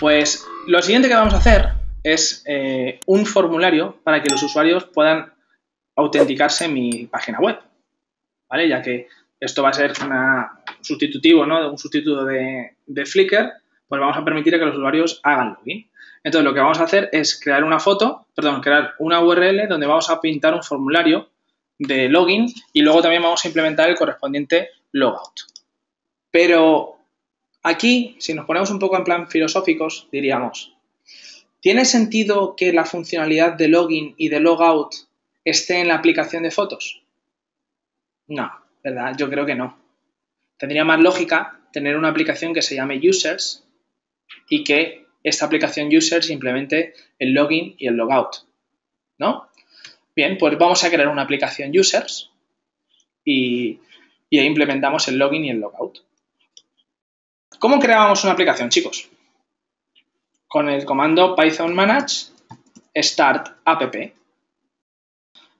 Pues lo siguiente que vamos a hacer es eh, un formulario para que los usuarios puedan autenticarse en mi página web, ¿vale? Ya que esto va a ser un sustitutivo, ¿no? Un sustituto de, de Flickr, pues vamos a permitir que los usuarios hagan login. Entonces, lo que vamos a hacer es crear una foto, perdón, crear una URL donde vamos a pintar un formulario de login y luego también vamos a implementar el correspondiente logout. Pero aquí, si nos ponemos un poco en plan filosóficos, diríamos, ¿tiene sentido que la funcionalidad de login y de logout esté en la aplicación de fotos? No, ¿verdad? Yo creo que no. Tendría más lógica tener una aplicación que se llame Users y que esta aplicación Users implemente el login y el logout, ¿no? Bien, pues vamos a crear una aplicación Users y, ahí implementamos el login y el logout. ¿Cómo creábamos una aplicación, chicos? Con el comando python manage start app.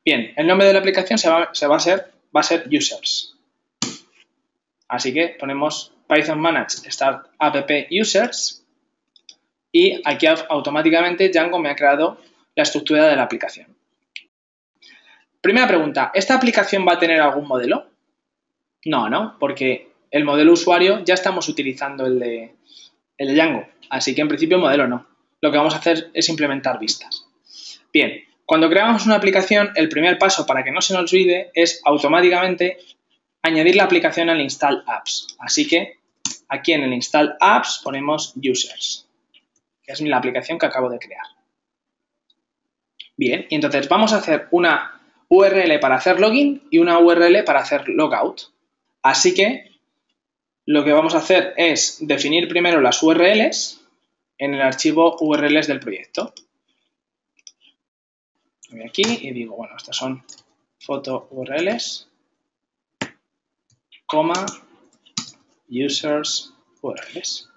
Bien, el nombre de la aplicación se va, a ser, va a ser users. Así que ponemos python manage start app users y aquí automáticamente Django me ha creado la estructura de la aplicación. Primera pregunta, ¿esta aplicación va a tener algún modelo? No, ¿no? Porque el modelo usuario ya estamos utilizando el de, Django, así que en principio modelo no. Lo que vamos a hacer es implementar vistas. Bien, cuando creamos una aplicación, el primer paso para que no se nos olvide es automáticamente añadir la aplicación al install apps. Así que aquí en el install apps ponemos users que es la aplicación que acabo de crear. Bien, y entonces vamos a hacer una URL para hacer login y una URL para hacer logout. Así que lo que vamos a hacer es definir primero las URLs en el archivo URLs del proyecto. Voy aquí y digo, bueno, estas son foto URLs, coma, users URLs.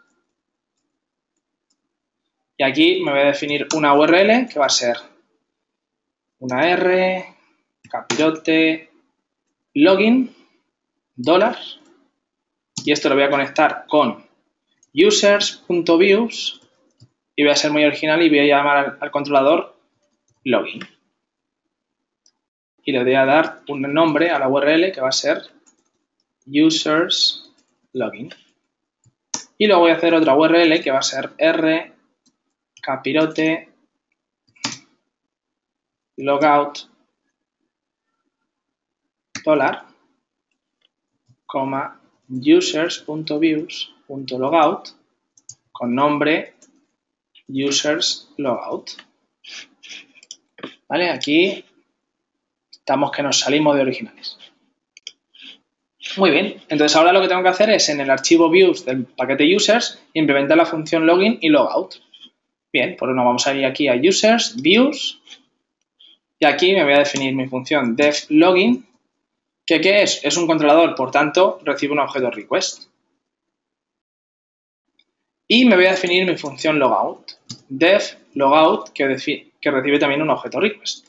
Y aquí me voy a definir una URL que va a ser una R, capirote, login, dólar. Y esto lo voy a conectar con users.views y voy a ser muy original y voy a llamar al, controlador login. Y le voy a dar un nombre a la URL que va a ser users login. Y luego voy a hacer otra URL que va a ser r capirote, logout, dólar, coma, users.views.logout con nombre users logout. ¿Vale? Aquí estamos que nos salimos de originales. Muy bien, entonces ahora lo que tengo que hacer es en el archivo views del paquete users implementar la función login y logout. Bien, por uno vamos a ir aquí a Users, Views, y aquí me voy a definir mi función login, ¿qué es? Es un controlador, por tanto, recibe un objeto request. Y me voy a definir mi función logout, logout, que, que recibe también un objeto request.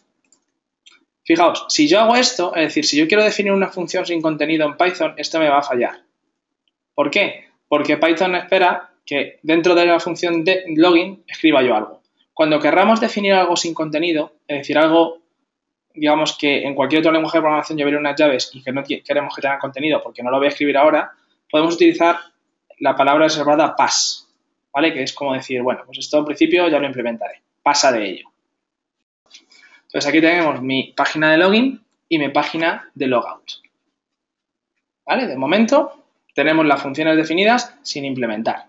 Fijaos, si yo hago esto, es decir, si yo quiero definir una función sin contenido en Python, esto me va a fallar. ¿Por qué? Porque Python espera que dentro de la función de login escriba yo algo. Cuando querramos definir algo sin contenido, es decir, algo, digamos que en cualquier otro lenguaje de programación yo unas llaves y que no queremos que tenga contenido porque no lo voy a escribir ahora, podemos utilizar la palabra reservada pass, ¿vale? Que es como decir, bueno, pues esto en principio ya lo implementaré, pasa de ello. Entonces aquí tenemos mi página de login y mi página de logout. ¿Vale? De momento tenemos las funciones definidas sin implementar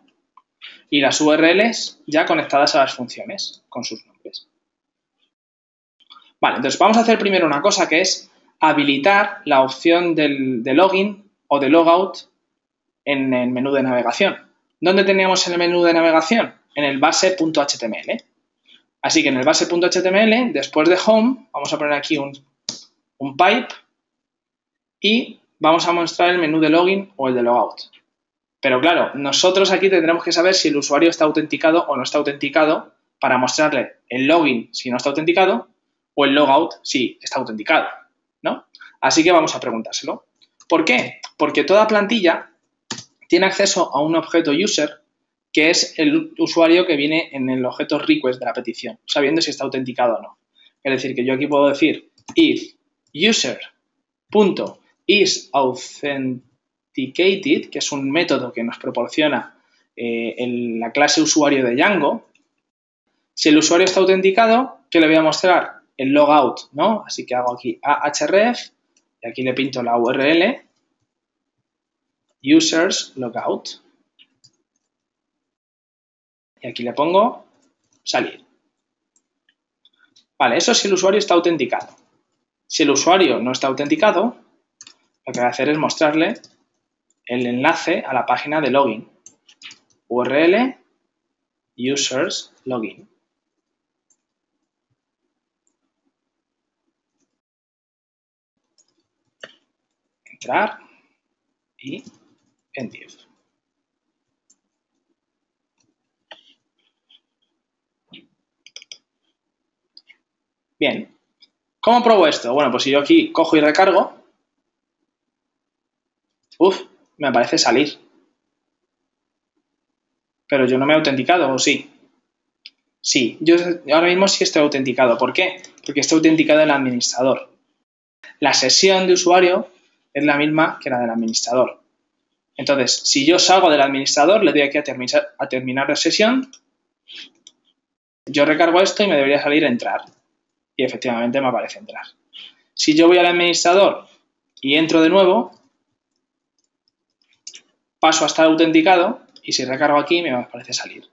y las URLs ya conectadas a las funciones con sus nombres. Vale, entonces vamos a hacer primero una cosa que es habilitar la opción del, de login o de logout en el menú de navegación. ¿Dónde teníamos el menú de navegación? En el base.html. Así que en el base.html, después de home, vamos a poner aquí un, un pipe y vamos a mostrar el menú de login o el de logout. Pero claro, nosotros aquí tendremos que saber si el usuario está autenticado o no está autenticado para mostrarle el login si no está autenticado o el logout si está autenticado, ¿no? Así que vamos a preguntárselo. ¿Por qué? Porque toda plantilla tiene acceso a un objeto user que es el usuario que viene en el objeto request de la petición, sabiendo si está autenticado o no. Es decir, que yo aquí puedo decir if user.isAuthenticated, que es un método que nos proporciona eh, la clase usuario de Django. Si el usuario está autenticado, ¿qué le voy a mostrar? El logout, ¿no? Así que hago aquí ahref y aquí le pinto la URL users logout. Y aquí le pongo salir. Vale, eso es si el usuario está autenticado. Si el usuario no está autenticado, lo que voy a hacer es mostrarle el enlace a la página de login. URL users login. Entrar y en Bien. ¿Cómo pruebo esto? Bueno, pues si yo aquí cojo y recargo, uff, me aparece salir. Pero yo no me he autenticado, ¿o sí? Sí, yo ahora mismo sí estoy autenticado. ¿Por qué? Porque estoy autenticado en el administrador. La sesión de usuario es la misma que la del administrador. Entonces, si yo salgo del administrador, le doy aquí a terminar, a terminar la sesión. Yo recargo esto y me debería salir entrar. Y efectivamente me aparece entrar. Si yo voy al administrador y entro de nuevo, paso a estar autenticado y si recargo aquí me aparece salir.